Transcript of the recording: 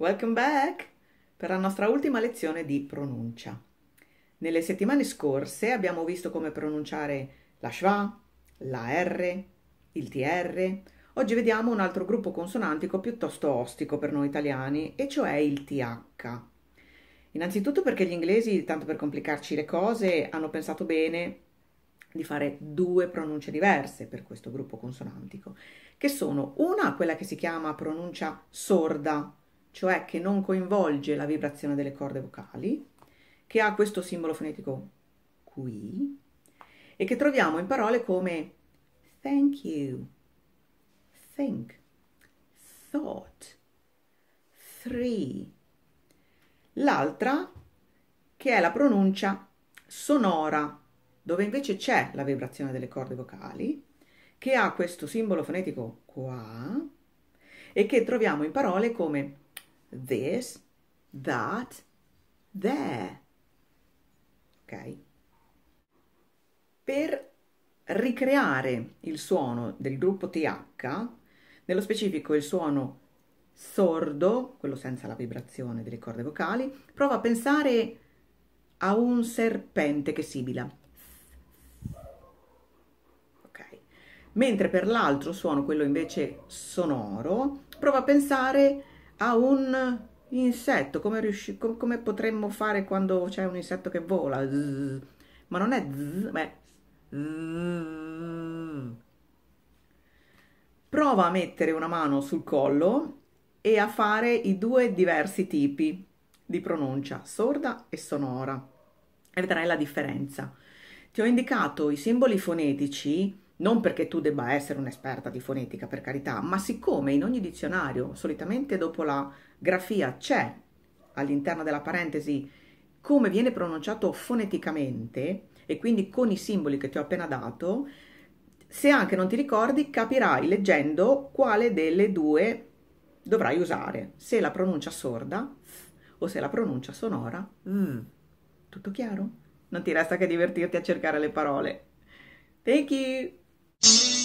Welcome back per la nostra ultima lezione di pronuncia. Nelle settimane scorse abbiamo visto come pronunciare la schwa, la R, il TR. Oggi vediamo un altro gruppo consonantico piuttosto ostico per noi italiani, e cioè il TH. Innanzitutto perché gli inglesi, tanto per complicarci le cose, hanno pensato bene di fare due pronunce diverse per questo gruppo consonantico, che sono una quella che si chiama pronuncia sorda, cioè che non coinvolge la vibrazione delle corde vocali, che ha questo simbolo fonetico qui, e che troviamo in parole come thank you, think, thought, three. L'altra che è la pronuncia sonora, dove invece c'è la vibrazione delle corde vocali, che ha questo simbolo fonetico qua, e che troviamo in parole come this, that, there. Ok? Per ricreare il suono del gruppo TH, nello specifico il suono sordo, quello senza la vibrazione delle corde vocali, prova a pensare a un serpente che sibila. Ok. Mentre per l'altro suono, quello invece sonoro, prova a pensare a un insetto, come, riusci- com- come potremmo fare quando c'è un insetto che vola, zzz, ma non è zzz, ma è. Prova a mettere una mano sul collo e a fare i due diversi tipi di pronuncia, sorda e sonora, e vedrai la differenza. Ti ho indicato i simboli fonetici non perché tu debba essere un'esperta di fonetica, per carità, ma siccome in ogni dizionario, solitamente dopo la grafia, c'è all'interno della parentesi come viene pronunciato foneticamente e quindi con i simboli che ti ho appena dato, se anche non ti ricordi, capirai leggendo quale delle due dovrai usare, se la pronuncia sorda o se la pronuncia sonora. Mm. Tutto chiaro? Non ti resta che divertirti a cercare le parole. Thank you! Thank you.